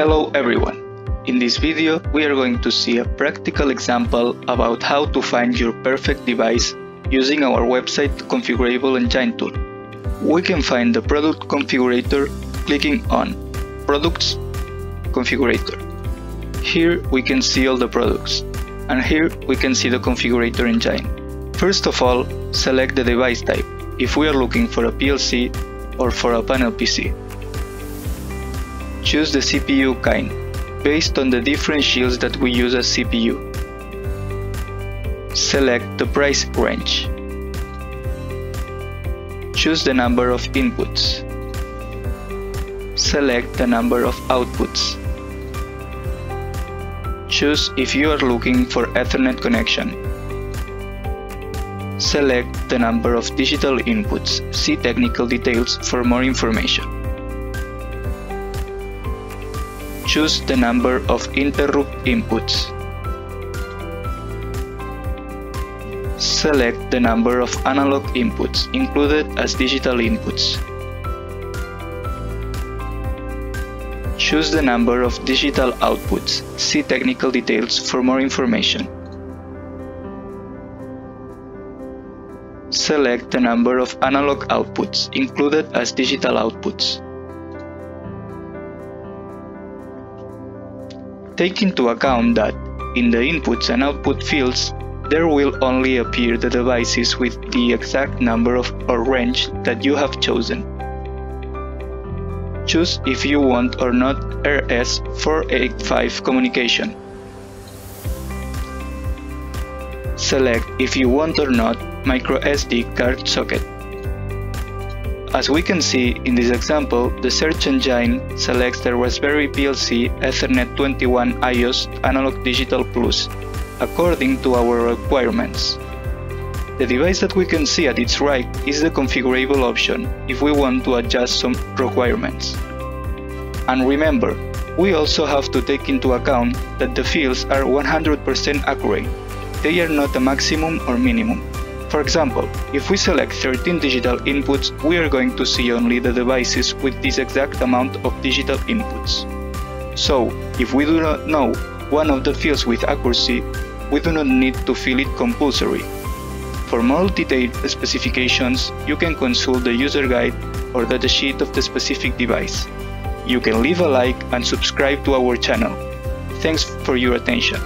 Hello everyone! In this video we are going to see a practical example about how to find your perfect device using our website configurable engine tool. We can find the product configurator clicking on Products Configurator. Here we can see all the products and here we can see the configurator engine. First of all, select the device type if we are looking for a PLC or for a panel PC. Choose the CPU kind, based on the different shields that we use as CPU. Select the price range. Choose the number of inputs. Select the number of outputs. Choose if you are looking for Ethernet connection. Select the number of digital inputs. See technical details for more information. Choose the number of interrupt inputs. Select the number of analog inputs included as digital inputs. Choose the number of digital outputs. See technical details for more information. Select the number of analog outputs included as digital outputs. Take into account that, in the inputs and output fields, there will only appear the devices with the exact number of or range that you have chosen. Choose if you want or not RS485 communication. Select if you want or not microSD card socket. As we can see in this example, the search engine selects the Raspberry PLC Ethernet 21 IOS Analog Digital Plus according to our requirements. The device that we can see at its right is the configurable option if we want to adjust some requirements. And remember, we also have to take into account that the fields are 100% accurate. They are not a maximum or minimum. For example, if we select 13 digital inputs, we are going to see only the devices with this exact amount of digital inputs. So, if we do not know one of the fields with accuracy, we do not need to fill it compulsory. For more detailed specifications, you can consult the user guide or the sheet of the specific device. You can leave a like and subscribe to our channel. Thanks for your attention.